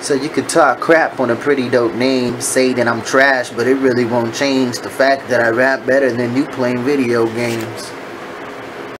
So you could talk crap on a pretty dope name, say that I'm trash, but it really won't change the fact that I rap better than you playing video games.